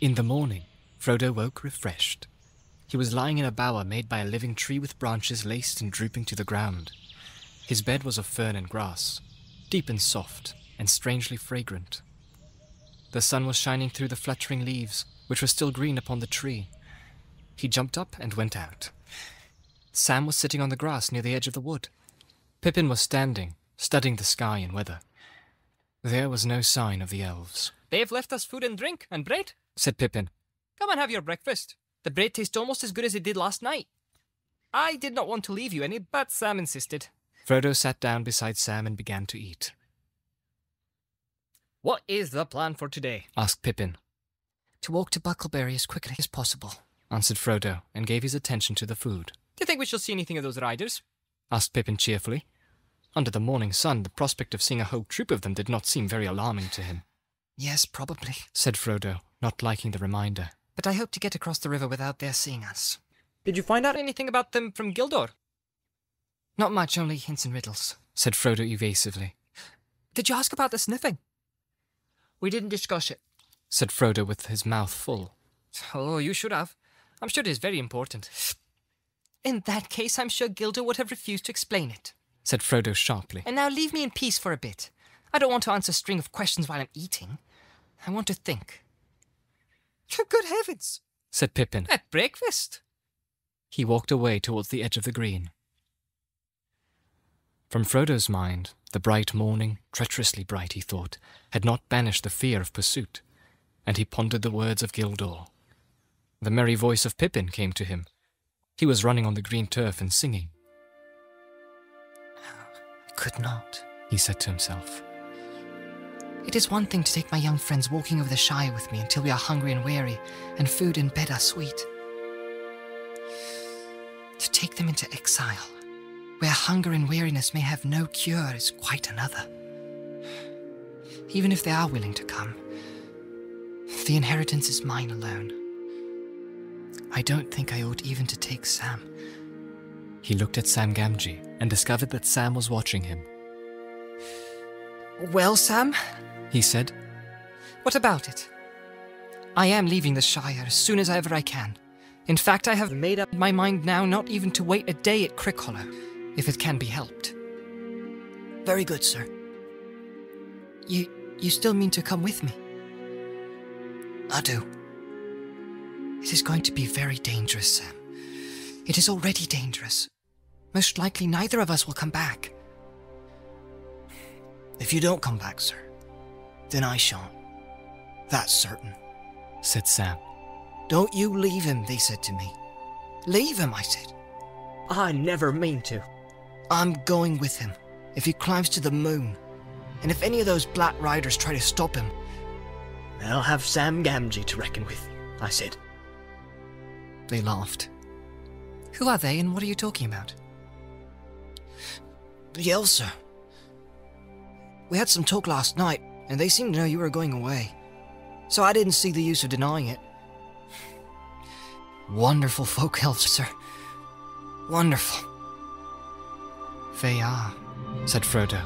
In the morning, Frodo woke refreshed. He was lying in a bower made by a living tree with branches laced and drooping to the ground. His bed was of fern and grass, deep and soft, and strangely fragrant. The sun was shining through the fluttering leaves, which were still green upon the tree. He jumped up and went out. Sam was sitting on the grass near the edge of the wood. Pippin was standing, studying the sky and weather. There was no sign of the elves. They have left us food and drink and bread, said Pippin. Come and have your breakfast. The bread tastes almost as good as it did last night. I did not want to leave you any, but Sam insisted. Frodo sat down beside Sam and began to eat. What is the plan for today? asked Pippin. To walk to Bucklebury as quickly as possible, answered Frodo, and gave his attention to the food. Do you think we shall see anything of those riders? asked Pippin cheerfully. Under the morning sun, the prospect of seeing a whole troop of them did not seem very alarming to him. Yes, probably, said Frodo, not liking the reminder. But I hope to get across the river without their seeing us. Did you find out anything about them from Gildor? Not much, only hints and riddles, said Frodo evasively. Did you ask about the sniffing? We didn't discuss it, said Frodo with his mouth full. Oh, you should have. I'm sure it is very important. In that case, I'm sure Gildor would have refused to explain it, said Frodo sharply. And now leave me in peace for a bit. I don't want to answer a string of questions while I'm eating. I want to think. Good heavens, said Pippin. At breakfast? He walked away towards the edge of the green. From Frodo's mind, the bright morning, treacherously bright, he thought, had not banished the fear of pursuit, and he pondered the words of Gildor. The merry voice of Pippin came to him. He was running on the green turf and singing. I could not, he said to himself. It is one thing to take my young friends walking over the Shire with me until we are hungry and weary, and food and bed are sweet. To take them into exile, where hunger and weariness may have no cure, is quite another. Even if they are willing to come, the inheritance is mine alone. I don't think I ought even to take Sam. He looked at Sam Gamgee and discovered that Sam was watching him. Well, Sam, he said. What about it? I am leaving the Shire as soon as ever I can. In fact, I have made up my mind now not even to wait a day at Crickhollow, if it can be helped. Very good, sir. You you still mean to come with me? I do. It is going to be very dangerous, Sam. It is already dangerous. Most likely neither of us will come back. If you don't come back, sir, then I shan't. That's certain, said Sam. Don't you leave him, they said to me. Leave him, I said. I never mean to. I'm going with him, if he climbs to the moon. And if any of those Black Riders try to stop him, they'll have Sam Gamgee to reckon with, I said. They laughed. Who are they and what are you talking about? The elves, sir. We had some talk last night, and they seemed to know you were going away. So I didn't see the use of denying it. Wonderful folk elves, sir. Wonderful. They are, said Frodo.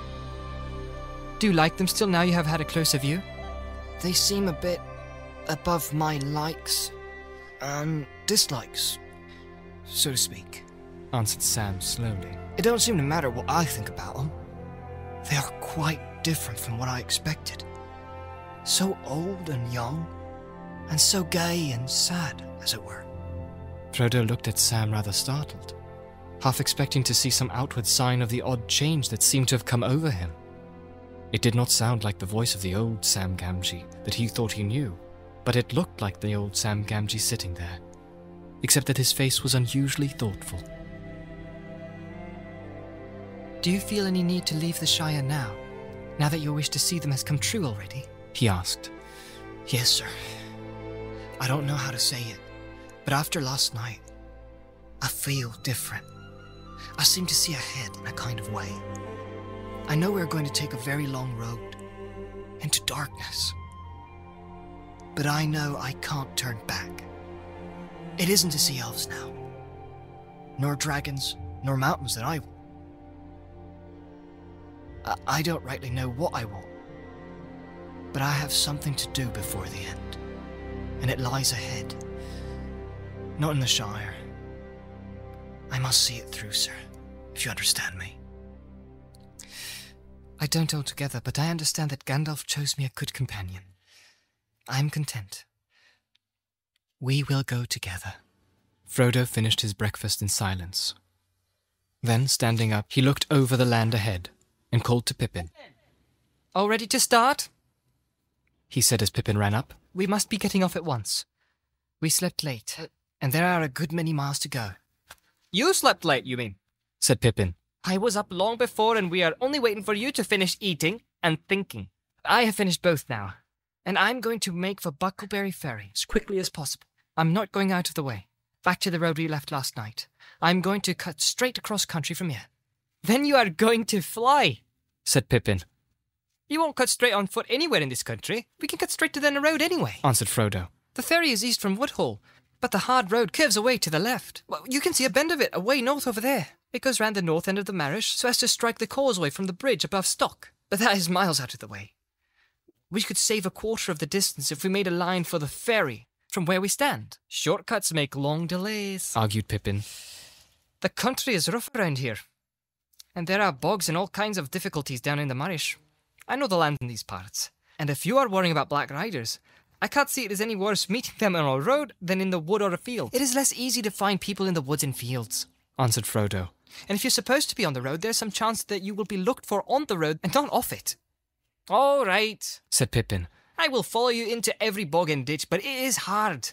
Do you like them still now you have had a closer view? They seem a bit above my likes and dislikes, so to speak, answered Sam slowly. It don't seem to matter what I think about them. They are quite different from what I expected. So old and young, and so gay and sad, as it were. Frodo looked at Sam rather startled, half expecting to see some outward sign of the odd change that seemed to have come over him. It did not sound like the voice of the old Sam Gamgee that he thought he knew, but it looked like the old Sam Gamgee sitting there, except that his face was unusually thoughtful. Do you feel any need to leave the Shire now, now that your wish to see them has come true already? He asked. Yes, sir. I don't know how to say it, but after last night, I feel different. I seem to see ahead in a kind of way. I know we're going to take a very long road into darkness. But I know I can't turn back. It isn't to see elves now, nor dragons, nor mountains that I want. I, I don't rightly know what I want, but I have something to do before the end. and it lies ahead. Not in the Shire. I must see it through, sir, if you understand me. I don't altogether, but I understand that Gandalf chose me a good companion. I am content. We will go together. Frodo finished his breakfast in silence. Then, standing up, he looked over the land ahead and called to Pippin. All ready to start? He said as Pippin ran up. We must be getting off at once. We slept late, and there are a good many miles to go. You slept late, you mean? said Pippin. I was up long before, and we are only waiting for you to finish eating and thinking. I have finished both now, and I'm going to make for Bucklebury Ferry as quickly as possible. I'm not going out of the way. Back to the road we left last night. I'm going to cut straight across country from here. Then you are going to fly, said Pippin. You won't cut straight on foot anywhere in this country. We can cut straight to the road anyway, answered Frodo. The ferry is east from Woodhall, but the hard road curves away to the left. Well, you can see a bend of it away north over there. It goes round the north end of the Marish so as to strike the causeway from the bridge above Stock. But that is miles out of the way. We could save a quarter of the distance if we made a line for the ferry from where we stand. Shortcuts make long delays, argued Pippin. The country is rough around here, and there are bogs and all kinds of difficulties down in the Marish. I know the land in these parts, and if you are worrying about black riders, I can't see it is any worse meeting them on a road than in the wood or a field. It is less easy to find people in the woods and fields, answered Frodo. And if you're supposed to be on the road, there's some chance that you will be looked for on the road and not off it. All right, said Pippin. I will follow you into every bog and ditch, but it is hard.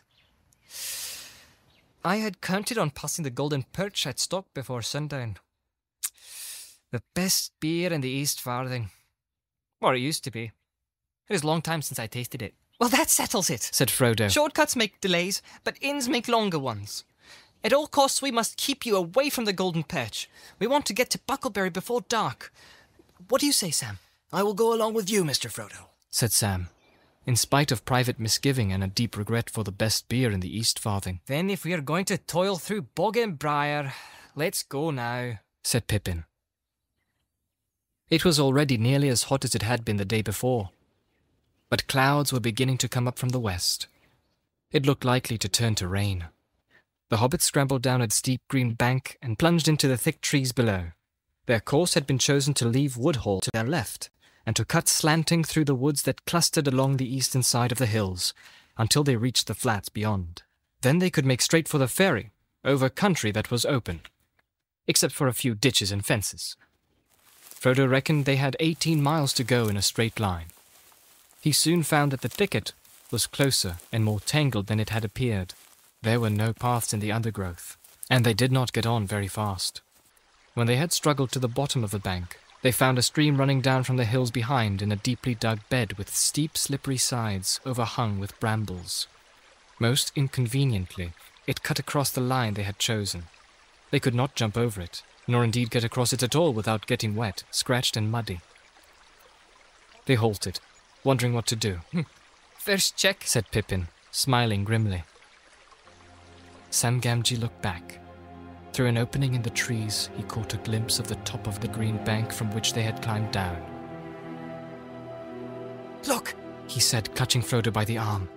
I had counted on passing the Golden Perch at Stock before sundown. The best beer in the East Farthing. Or it used to be. It is a long time since I tasted it. Well, that settles it, said Frodo. Shortcuts make delays, but inns make longer ones. At all costs, we must keep you away from the Golden Perch. We want to get to Bucklebury before dark. What do you say, Sam? I will go along with you, Mr. Frodo, said Sam, in spite of private misgiving and a deep regret for the best beer in the East Farthing. Then, if we are going to toil through bog and briar, let's go now, said Pippin. It was already nearly as hot as it had been the day before, but clouds were beginning to come up from the west. It looked likely to turn to rain. The hobbits scrambled down a steep green bank and plunged into the thick trees below. Their course had been chosen to leave Woodhall to their left, and to cut slanting through the woods that clustered along the eastern side of the hills, until they reached the flats beyond. Then they could make straight for the ferry, over country that was open, except for a few ditches and fences. Frodo reckoned they had eighteen miles to go in a straight line. He soon found that the thicket was closer and more tangled than it had appeared. There were no paths in the undergrowth, and they did not get on very fast. When they had struggled to the bottom of the bank, they found a stream running down from the hills behind in a deeply dug bed with steep, slippery sides overhung with brambles. Most inconveniently, it cut across the line they had chosen. They could not jump over it, nor indeed get across it at all without getting wet, scratched, and muddy. They halted, wondering what to do. Hmm, first check, said Pippin, smiling grimly. Sam Gamgee looked back. Through an opening in the trees, he caught a glimpse of the top of the green bank from which they had climbed down. Look, he said, clutching Frodo by the arm.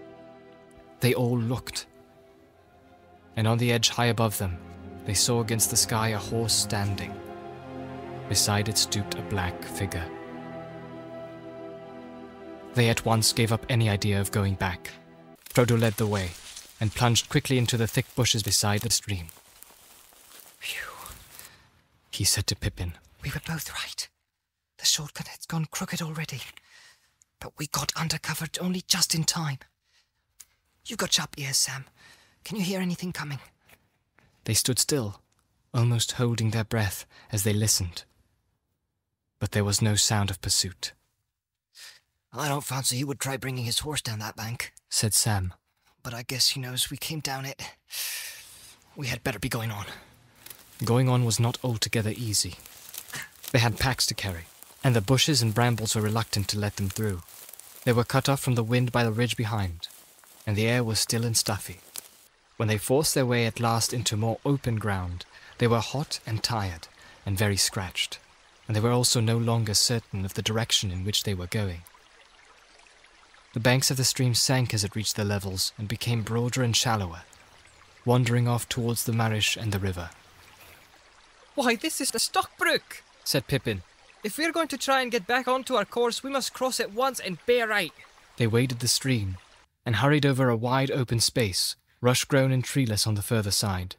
They all looked. And on the edge high above them, they saw against the sky a horse standing. Beside it stooped a black figure. They at once gave up any idea of going back. Frodo led the way and plunged quickly into the thick bushes beside the stream. Phew, he said to Pippin. We were both right. The shortcut had gone crooked already, but we got under cover only just in time. You've got sharp ears, Sam. Can you hear anything coming? They stood still, almost holding their breath as they listened. But there was no sound of pursuit. I don't fancy he would try bringing his horse down that bank, said Sam. But I guess he knows we came down it. We had better be going on. Going on was not altogether easy. They had packs to carry, and the bushes and brambles were reluctant to let them through. They were cut off from the wind by the ridge behind, and the air was still and stuffy. When they forced their way at last into more open ground, they were hot and tired, and very scratched, and they were also no longer certain of the direction in which they were going. The banks of the stream sank as it reached their levels and became broader and shallower, wandering off towards the Marish and the river. Why, this is the Stockbrook, Said Pippin. If we're going to try and get back onto our course, we must cross it once and bear right. They waded the stream and hurried over a wide open space, rush grown and treeless on the further side.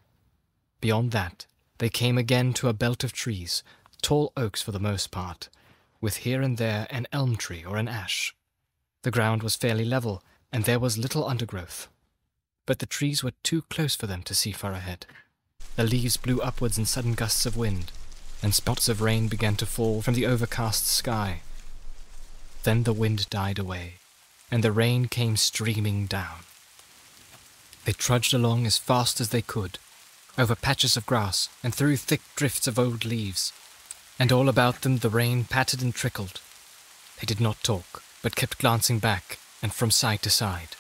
Beyond that, they came again to a belt of trees, tall oaks for the most part, with here and there an elm tree or an ash. The ground was fairly level, and there was little undergrowth. But the trees were too close for them to see far ahead. The leaves blew upwards in sudden gusts of wind, and spots of rain began to fall from the overcast sky. Then the wind died away, and the rain came streaming down. They trudged along as fast as they could, over patches of grass and through thick drifts of old leaves, and all about them the rain pattered and trickled. They did not talk, but kept glancing back and from side to side.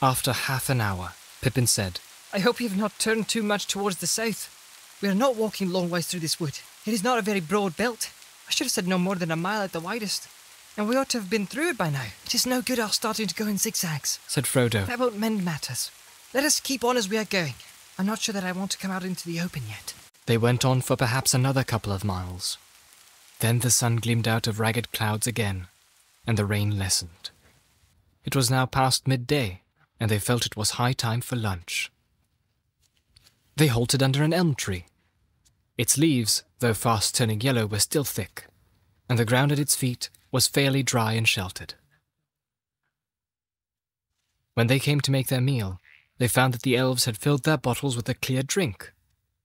After half an hour, Pippin said, I hope you have not turned too much towards the south. We are not walking long ways through this wood. It is not a very broad belt. I should have said no more than a mile at the widest. And we ought to have been through it by now. It is no good our starting to go in zigzags. said Frodo. That won't mend matters. Let us keep on as we are going. I'm not sure that I want to come out into the open yet. They went on for perhaps another couple of miles. Then the sun gleamed out of ragged clouds again, and the rain lessened. It was now past midday, and they felt it was high time for lunch. They halted under an elm tree. Its leaves, though fast turning yellow, were still thick, and the ground at its feet was fairly dry and sheltered. When they came to make their meal, they found that the elves had filled their bottles with a clear drink,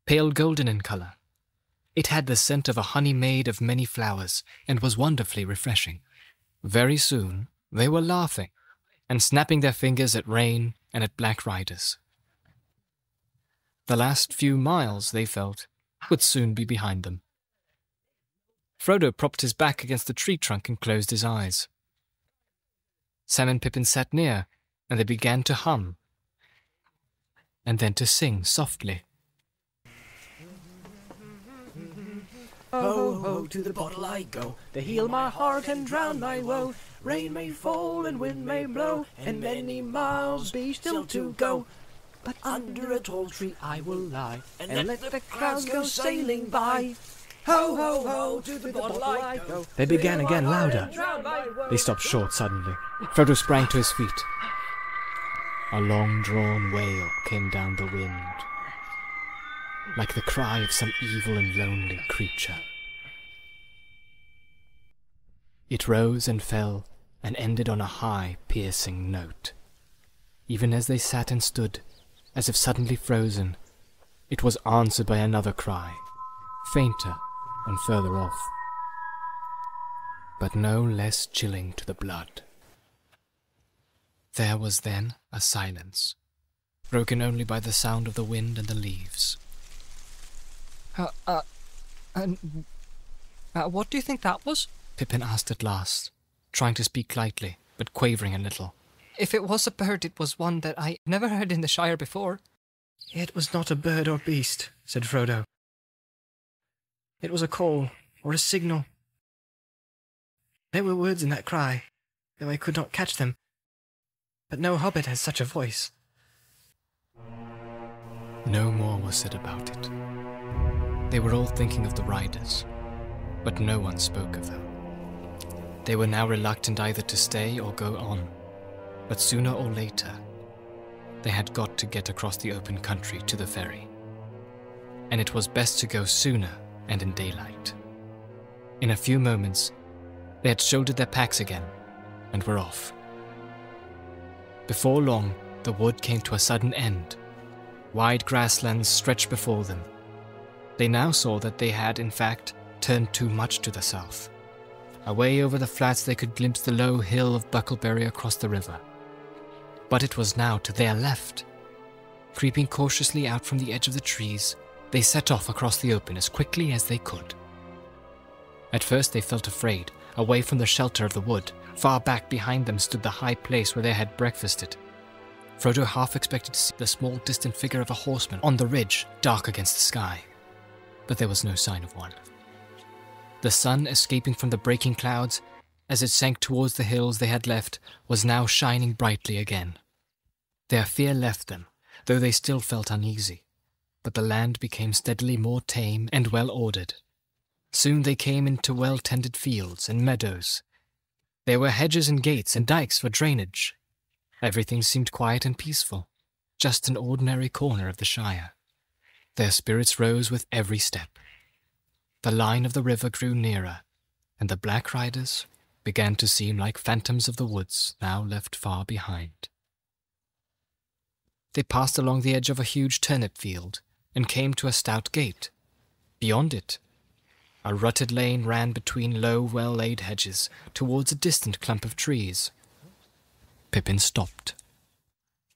pale golden in colour. It had the scent of a honey made of many flowers, and was wonderfully refreshing. Very soon they were laughing, and snapping their fingers at rain and at black riders. The last few miles, they felt, would soon be behind them. Frodo propped his back against the tree trunk and closed his eyes. Sam and Pippin sat near, and they began to hum, and then to sing softly. Ho, ho, to the bottle I go, to heal my heart and drown my woe. Rain may fall and wind may blow, and many miles be still to go. But under a tall tree I will lie, and let the clouds go sailing by. Ho, ho, ho, to the bottle I go. They began again louder. They stopped short suddenly. Frodo sprang to his feet. A long drawn wail came down the wind, like the cry of some evil and lonely creature. It rose and fell and ended on a high, piercing note. Even as they sat and stood, as if suddenly frozen, it was answered by another cry, fainter and further off, but no less chilling to the blood. There was then a silence, broken only by the sound of the wind and the leaves. Uh, uh, and, uh, what do you think that was? Pippin asked at last, trying to speak lightly, but quavering a little. If it was a bird, it was one that I never heard in the Shire before. It was not a bird or beast, said Frodo. It was a call, or a signal. There were words in that cry, though I could not catch them. But no hobbit has such a voice. No more was said about it. They were all thinking of the riders, but no one spoke of them. They were now reluctant either to stay or go on, but sooner or later, they had got to get across the open country to the ferry. And it was best to go sooner and in daylight. In a few moments, they had shouldered their packs again and were off. Before long, the wood came to a sudden end. Wide grasslands stretched before them. They now saw that they had, in fact, turned too much to the south. Away over the flats, they could glimpse the low hill of Bucklebury across the river. But it was now to their left. Creeping cautiously out from the edge of the trees, they set off across the open as quickly as they could. At first, they felt afraid, away from the shelter of the wood. Far back behind them stood the high place where they had breakfasted. Frodo half expected to see the small distant figure of a horseman on the ridge, dark against the sky. But there was no sign of one. The sun, escaping from the breaking clouds, as it sank towards the hills they had left, was now shining brightly again. Their fear left them, though they still felt uneasy, but the land became steadily more tame and well ordered. Soon they came into well tended fields and meadows. There were hedges and gates and dikes for drainage. Everything seemed quiet and peaceful, just an ordinary corner of the Shire. Their spirits rose with every step. The line of the river grew nearer, and the black riders began to seem like phantoms of the woods now left far behind. They passed along the edge of a huge turnip field and came to a stout gate. Beyond it, a rutted lane ran between low, well laid hedges towards a distant clump of trees. Pippin stopped.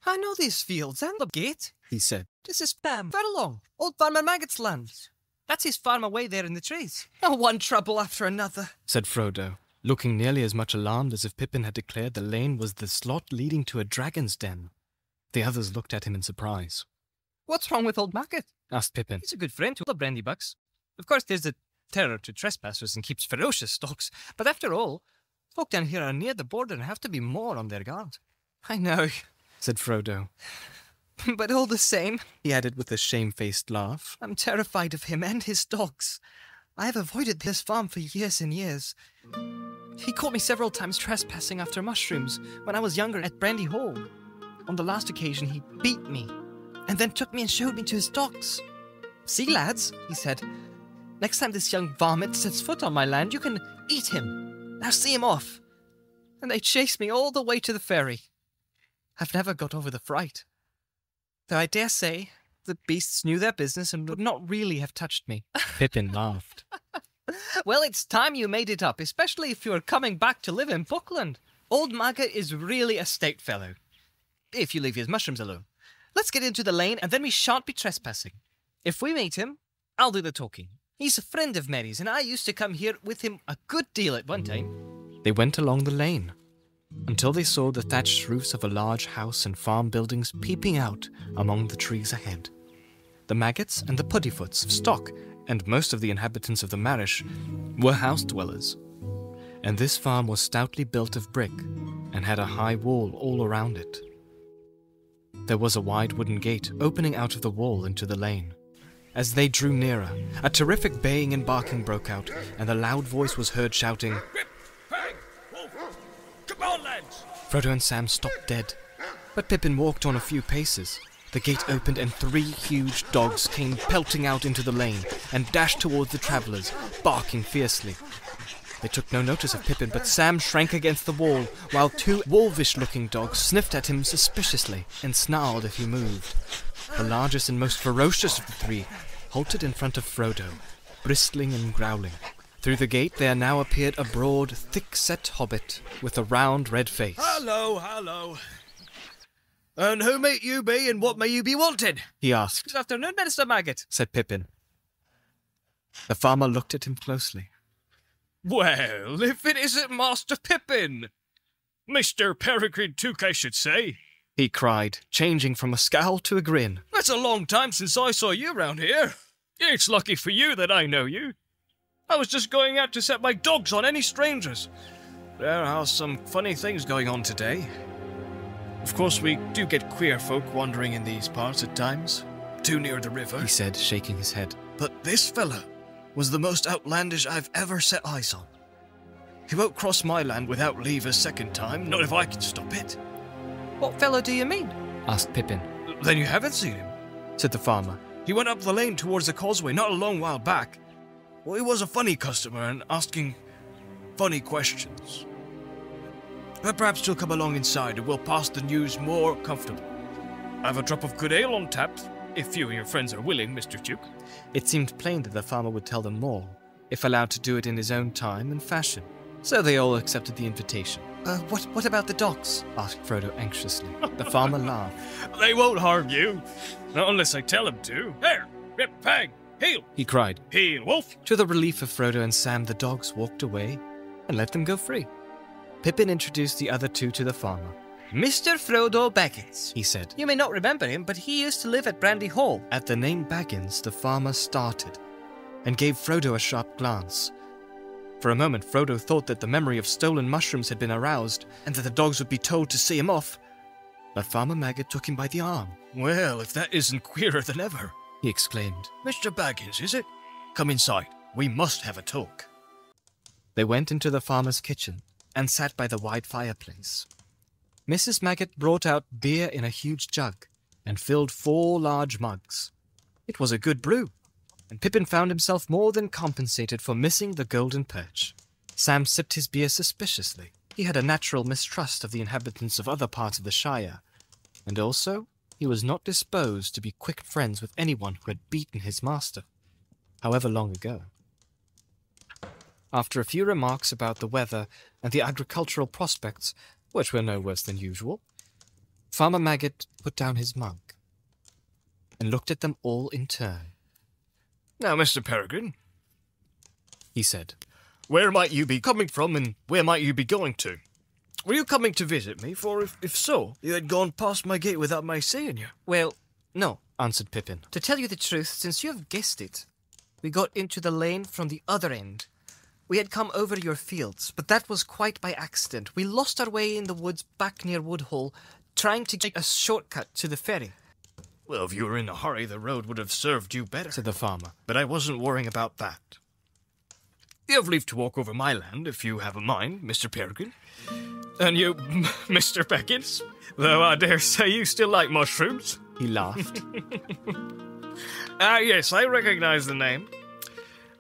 I know these fields and the gate, He said, This is Bamfurlong, old Farmer Maggot's land. That's his farm away there in the trees. Oh, one trouble after another. said Frodo, looking nearly as much alarmed as if Pippin had declared the lane was the slot leading to a dragon's den. The others looked at him in surprise. What's wrong with old Maggot? Asked Pippin. He's a good friend to the Brandybucks. Of course, there's a terror to trespassers and keeps ferocious stalks. But after all, folk down here are near the border and have to be more on their guard. I know, said Frodo. but all the same, He added with a shamefaced laugh. I'm terrified of him and his dogs. I have avoided this farm for years and years. He caught me several times trespassing after mushrooms when I was younger at Brandy Hall. On the last occasion, he beat me and then took me and showed me to his dogs. See, lads, he said, next time this young varmint sets foot on my land, you can eat him. Now see him off. And they chased me all the way to the ferry. I've never got over the fright. Though I dare say the beasts knew their business and would not really have touched me. Pippin laughed. Well, it's time you made it up, especially if you're coming back to live in Buckland. Old Maggot is really a stout fellow. If you leave his mushrooms alone. Let's get into the lane and then we shan't be trespassing. If we meet him, I'll do the talking. He's a friend of Merry's and I used to come here with him a good deal at one time. They went along the lane until they saw the thatched roofs of a large house and farm buildings peeping out among the trees ahead. The maggots and the Puddifoots of stock and most of the inhabitants of the Marish were house dwellers. And this farm was stoutly built of brick and had a high wall all around it. There was a wide wooden gate opening out of the wall into the lane. As they drew nearer, a terrific baying and barking broke out, and a loud voice was heard shouting! Wolf! Come on, lads! Frodo and Sam stopped dead. But Pippin walked on a few paces. The gate opened and three huge dogs came pelting out into the lane and dashed towards the travellers, barking fiercely. They took no notice of Pippin, but Sam shrank against the wall, while two wolfish-looking dogs sniffed at him suspiciously and snarled if he moved. The largest and most ferocious of the three halted in front of Frodo, bristling and growling. Through the gate there now appeared a broad, thick-set hobbit with a round red face. Hello, hello. And who may you be and what may you be wanted? He asked. Good afternoon, Minister Maggot. said Pippin. The farmer looked at him closely. Well, if it isn't Master Pippin! Mr. Peregrine Took, I should say. He cried, changing from a scowl to a grin. That's a long time since I saw you round here. It's lucky for you that I know you. I was just going out to set my dogs on any strangers. There are some funny things going on today. Of course, we do get queer folk wandering in these parts at times, too near the river. He said, shaking his head. But this fella was the most outlandish I've ever set eyes on. He won't cross my land without leave a second time, not if I can stop it. What fellow do you mean? asked Pippin. Then you haven't seen him? Said the farmer. He went up the lane towards the causeway not a long while back. Well, he was a funny customer and asking funny questions. But perhaps you'll come along inside and we'll pass the news more comfortable. I have a drop of good ale on tap, if you and your friends are willing, Mr. Took. It seemed plain that the farmer would tell them more, if allowed to do it in his own time and fashion. So they all accepted the invitation. Uh, what, what about the dogs? asked Frodo anxiously. The farmer laughed. They won't harm you, not unless I tell them to. Here, rip, Fang, heel, He cried. heel, wolf. To the relief of Frodo and Sam, the dogs walked away and let them go free. Pippin introduced the other two to the farmer. Mr. Frodo Baggins. He said. You may not remember him, but he used to live at Brandy Hall. At the name Baggins, the farmer started and gave Frodo a sharp glance. For a moment, Frodo thought that the memory of stolen mushrooms had been aroused and that the dogs would be told to see him off. But Farmer Maggot took him by the arm. Well, if that isn't queerer than ever. He exclaimed. Mr. Baggins, is it? Come inside. We must have a talk. They went into the farmer's kitchen and sat by the wide fireplace. Mrs. Maggot brought out beer in a huge jug and filled four large mugs. It was a good brew, and Pippin found himself more than compensated for missing the golden perch. Sam sipped his beer suspiciously. He had a natural mistrust of the inhabitants of other parts of the Shire, and also he was not disposed to be quick friends with anyone who had beaten his master, however long ago. After a few remarks about the weather and the agricultural prospects, which were no worse than usual, Farmer Maggot put down his mug and looked at them all in turn. Now, Mr. Peregrine, He said, where might you be coming from and where might you be going to? Were you coming to visit me? For if, if so, you had gone past my gate without my seeing you. Well, no. answered Pippin. To tell you the truth, since you have guessed it, we got into the lane from the other end. We had come over your fields, but that was quite by accident. We lost our way in the woods back near Woodhall, trying to take a shortcut to the ferry. Well, if you were in a hurry, the road would have served you better. said the farmer. But I wasn't worrying about that. You have leave to walk over my land if you have a mind, Mr. Peregrine. And you, Mr. Baggins, though I dare say you still like mushrooms. He laughed. Ah, yes, I recognize the name.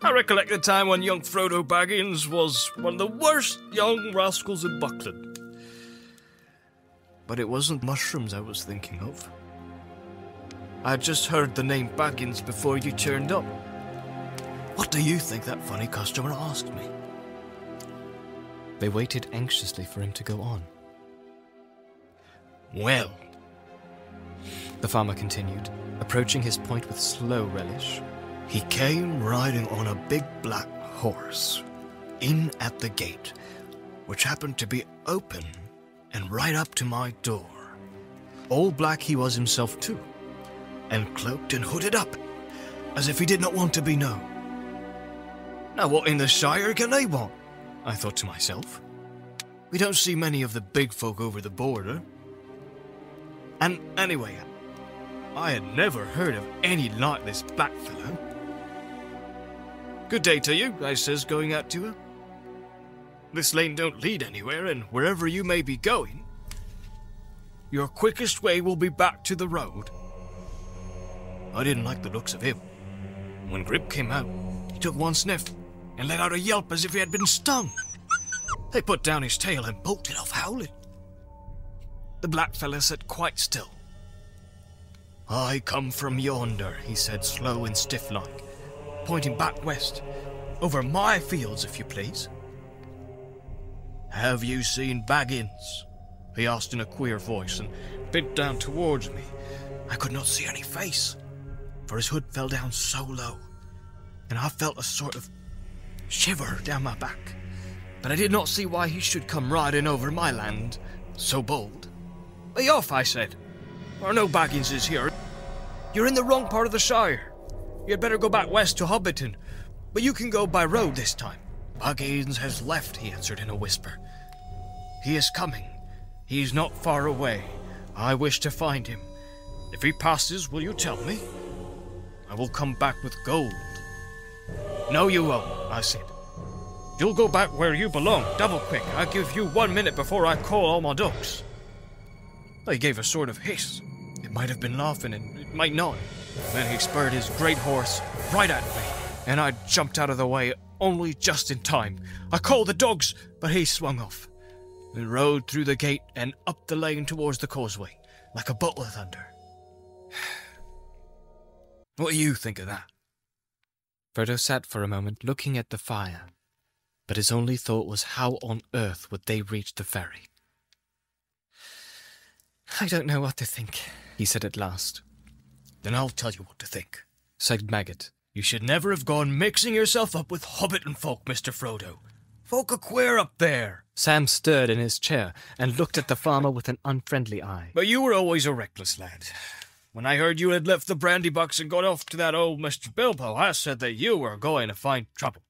I recollect the time when young Frodo Baggins was one of the worst young rascals in Buckland. But it wasn't mushrooms I was thinking of. I had just heard the name Baggins before you turned up. What do you think that funny customer asked me? they waited anxiously for him to go on. Well, The farmer continued, approaching his point with slow relish. He came riding on a big black horse in at the gate, which happened to be open and right up to my door. All black he was himself, too, and cloaked and hooded up, as if he did not want to be known. Now, what in the Shire can they want? I thought to myself. We don't see many of the big folk over the border. And anyway, I had never heard of any like this black fellow. Good day to you, I says, going out to her. This lane don't lead anywhere, and wherever you may be going, your quickest way will be back to the road. I didn't like the looks of him. When Grip came out, he took one sniff and let out a yelp as if he had been stung. They put down his tail and bolted off howling. The black fellow sat quite still. I come from yonder, he said, slow and stiff like, pointing back west, over my fields, if you please. Have you seen Baggins? He asked in a queer voice and bent down towards me. I could not see any face, for his hood fell down so low, and I felt a sort of shiver down my back. But I did not see why he should come riding over my land so bold. Be off, I said. There are no Baggins is here. You're in the wrong part of the Shire. You'd better go back west to Hobbiton, but you can go by road this time. Baggins has left, he answered in a whisper. He is coming. He's not far away. I wish to find him. If he passes, will you tell me? I will come back with gold. No, you won't, I said. You'll go back where you belong, double quick. I give you one minute before I call all my ducks. He gave a sort of hiss. Might have been laughing, and it might not. Then he spurred his great horse right at me, and I jumped out of the way only just in time. I called the dogs, but he swung off and rode through the gate and up the lane towards the causeway, like a bolt of thunder. What do you think of that? Frodo sat for a moment looking at the fire, but his only thought was how on earth would they reach the ferry. I don't know what to think. He said at last. Then I'll tell you what to think. Said Maggot. You should never have gone mixing yourself up with Hobbiton folk, Mr. Frodo. Folk are queer up there. Sam stirred in his chair and looked at the farmer with an unfriendly eye. But you were always a reckless lad. When I heard you had left the Brandybucks and gone off to that old Mr. Bilbo, I said that you were going to find trouble.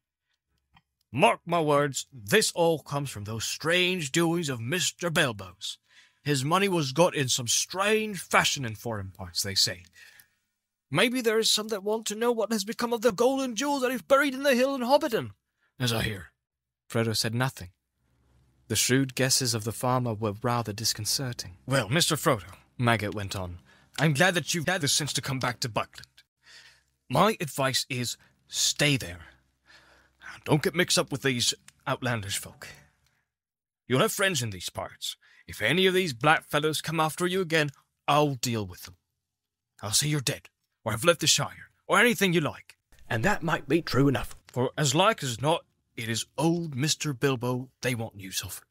Mark my words, this all comes from those strange doings of Mr. Bilbo's. His money was got in some strange fashion in foreign parts, they say. Maybe there is some that want to know what has become of the golden jewels that he's buried in the hill in Hobbiton, as I hear. Frodo said nothing. The shrewd guesses of the farmer were rather disconcerting. Well, Mr. Frodo, Maggot went on, I'm glad that you've had the sense to come back to Buckland. My advice is stay there. Don't get mixed up with these outlandish folk. You'll have friends in these parts. If any of these black fellows come after you again, I'll deal with them. I'll say you're dead, or have left the Shire, or anything you like. And that might be true enough. For as like as not, it is old Mr. Bilbo they want news of.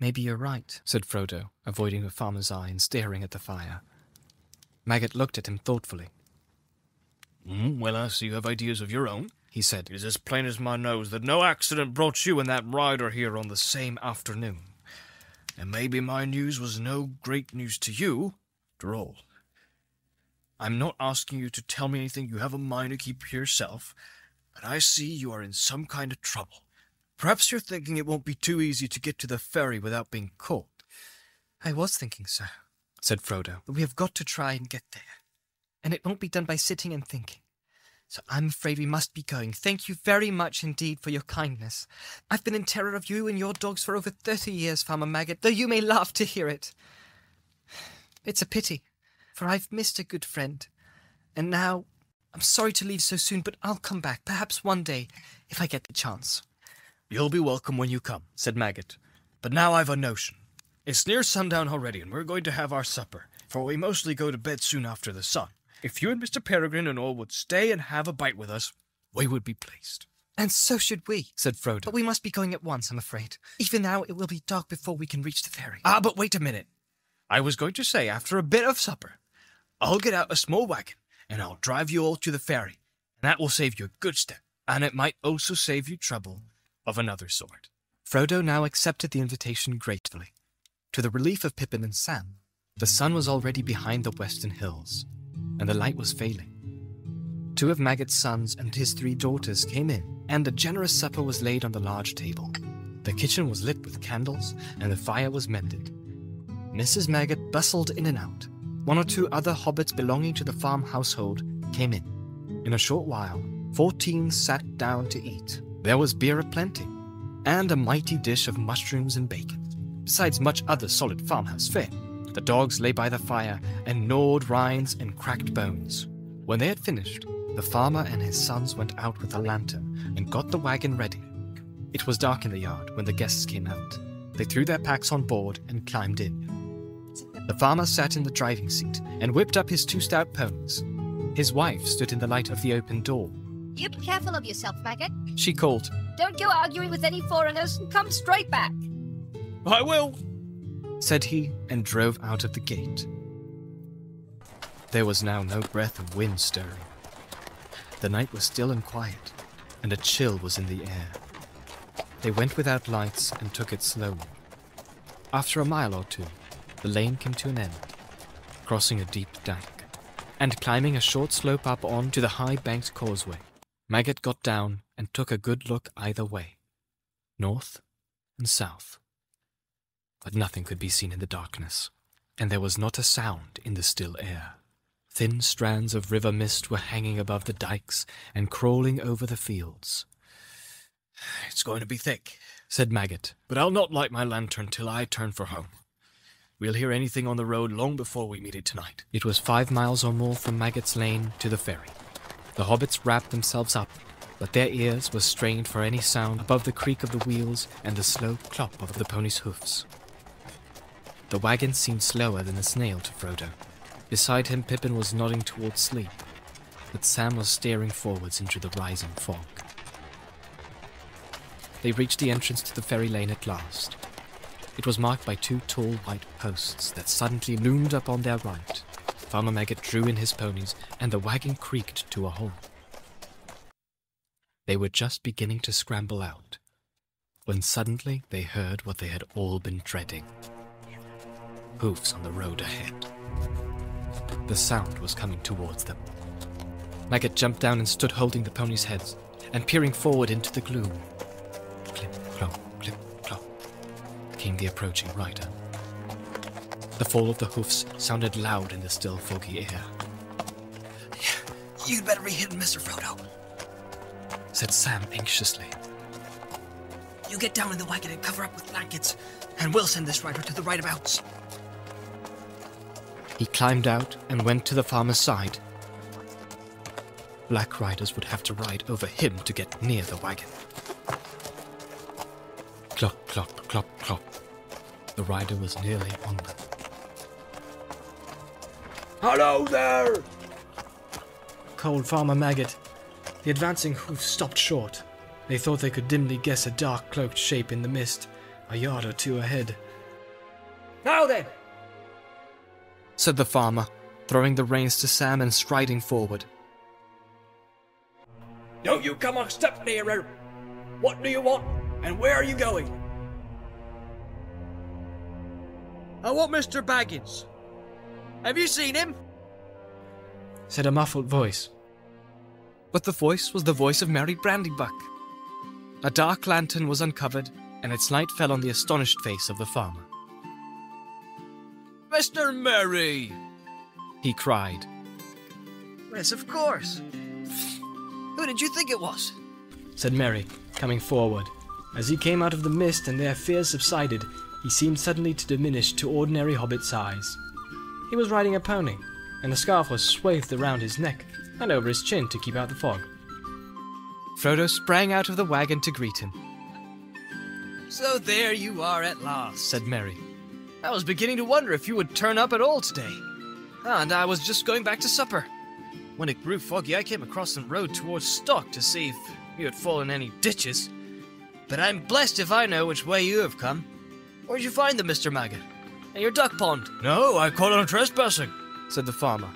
Maybe you're right, said Frodo, avoiding the farmer's eye and staring at the fire. Maggot looked at him thoughtfully. Mm, well, I see you have ideas of your own, he said. It is as plain as my nose that no accident brought you and that rider here on the same afternoon. And maybe my news was no great news to you, after all. I'm not asking you to tell me anything you have a mind to keep to yourself, but I see you are in some kind of trouble. Perhaps you're thinking it won't be too easy to get to the ferry without being caught. I was thinking, sir, said Frodo. But we have got to try and get there. And it won't be done by sitting and thinking. So I'm afraid we must be going. Thank you very much indeed for your kindness. I've been in terror of you and your dogs for over thirty years, Farmer Maggot, though you may laugh to hear it. It's a pity, for I've missed a good friend. And now, I'm sorry to leave so soon, but I'll come back, perhaps one day, if I get the chance. You'll be welcome when you come, said Maggot. But now I've a notion. It's near sundown already, and we're going to have our supper, for we mostly go to bed soon after the sun. If you and Mr. Peregrine and all would stay and have a bite with us, we would be pleased. And so should we, said Frodo. But we must be going at once, I'm afraid. Even now, it will be dark before we can reach the ferry. Ah, but wait a minute. I was going to say, after a bit of supper, I'll get out a small wagon, and I'll drive you all to the ferry, and that will save you a good step, and it might also save you trouble of another sort. Frodo now accepted the invitation gratefully. To the relief of Pippin and Sam, the sun was already behind the western hills, and the light was failing. Two of Maggot's sons and his three daughters came in, and a generous supper was laid on the large table. The kitchen was lit with candles, and the fire was mended. Mrs. Maggot bustled in and out. One or two other hobbits belonging to the farm household came in. In a short while, fourteen sat down to eat. There was beer aplenty, and a mighty dish of mushrooms and bacon, besides much other solid farmhouse fare. The dogs lay by the fire and gnawed rinds and cracked bones. When they had finished, the farmer and his sons went out with a lantern and got the wagon ready. It was dark in the yard when the guests came out. They threw their packs on board and climbed in. The farmer sat in the driving seat and whipped up his two stout ponies. His wife stood in the light of the open door. You be careful of yourself, Maggot. She called, Don't go arguing with any foreigners and come straight back. I will, said he, and drove out of the gate. There was now no breath of wind stirring. The night was still and quiet, and a chill was in the air. They went without lights and took it slowly. After a mile or two, the lane came to an end, crossing a deep dike, and climbing a short slope up on to the high banked causeway. Maggot got down and took a good look either way, north and south. But nothing could be seen in the darkness, and there was not a sound in the still air. Thin strands of river mist were hanging above the dikes and crawling over the fields. It's going to be thick, said Maggot, but I'll not light my lantern till I turn for home. We'll hear anything on the road long before we meet it tonight. It was five miles or more from Maggot's Lane to the ferry. The hobbits wrapped themselves up, but their ears were strained for any sound above the creak of the wheels and the slow clop of the pony's hoofs. The wagon seemed slower than a snail to Frodo. Beside him, Pippin was nodding towards sleep, but Sam was staring forwards into the rising fog. They reached the entrance to the ferry lane at last. It was marked by two tall white posts that suddenly loomed up on their right. Farmer Maggot drew in his ponies, and the wagon creaked to a halt. They were just beginning to scramble out, when suddenly they heard what they had all been dreading hoofs on the road ahead. The sound was coming towards them. Maggot jumped down and stood holding the ponies' heads, and peering forward into the gloom. Clip, clop, clip, clop, came the approaching rider. The fall of the hoofs sounded loud in the still foggy air. You'd better be hidden, Mr. Frodo. Said Sam anxiously. You get down in the wagon and cover up with blankets, and we'll send this rider to the right abouts. He climbed out and went to the farmer's side. Black riders would have to ride over him to get near the wagon. Clop, clop, clop, clop. The rider was nearly on them. Hello there! Cold Farmer Maggot. The advancing hoofs stopped short. They thought they could dimly guess a dark cloaked shape in the mist, a yard or two ahead. Now then, Said the farmer, throwing the reins to Sam and striding forward. don't you come a step nearer. What do you want, and where are you going? I want Mr. Baggins. Have you seen him? Said a muffled voice. But the voice was the voice of Merry Brandybuck. A dark lantern was uncovered, and its light fell on the astonished face of the farmer. Mr. Merry! He cried. Yes, of course. Who did you think it was? said Merry, coming forward. As he came out of the mist and their fears subsided, he seemed suddenly to diminish to ordinary hobbit size. He was riding a pony, and a scarf was swathed around his neck and over his chin to keep out the fog. Frodo sprang out of the wagon to greet him, So there you are at last. said Merry. I was beginning to wonder if you would turn up at all today. And I was just going back to supper. When it grew foggy, I came across the road towards Stock to see if you had fallen any ditches. But I'm blessed if I know which way you have come. Where'd you find them, Mr. Maggot? In your duck pond? No, I caught on trespassing. said the farmer.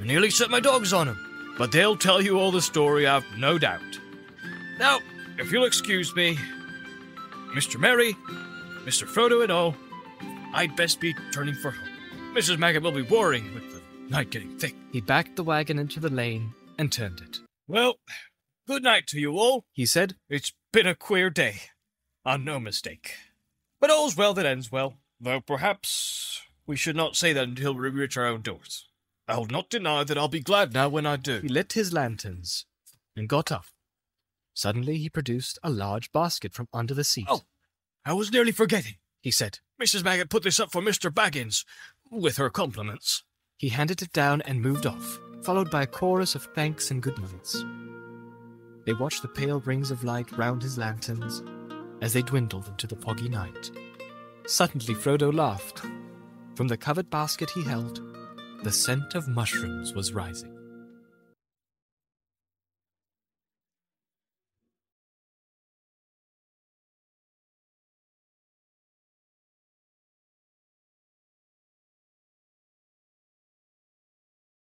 I nearly set my dogs on him. But they'll tell you all the story, I've no doubt. Now, if you'll excuse me, Mr. Merry, Mr. Frodo and all, I'd best be turning for home. Mrs. Maggot will be worrying with the night getting thick. He backed the wagon into the lane and turned it. Well, good night to you all. He said, It's been a queer day, and no mistake. But all's well that ends well, though perhaps we should not say that until we reach our own doors. I'll not deny that I'll be glad now when I do. He lit his lanterns and got up. Suddenly he produced a large basket from under the seat. Oh. I was nearly forgetting. he said. Mrs. Maggot put this up for Mr. Baggins, with her compliments. He handed it down and moved off, followed by a chorus of thanks and good nights. They watched the pale rings of light round his lanterns as they dwindled into the foggy night. Suddenly Frodo laughed. From the covered basket he held, the scent of mushrooms was rising.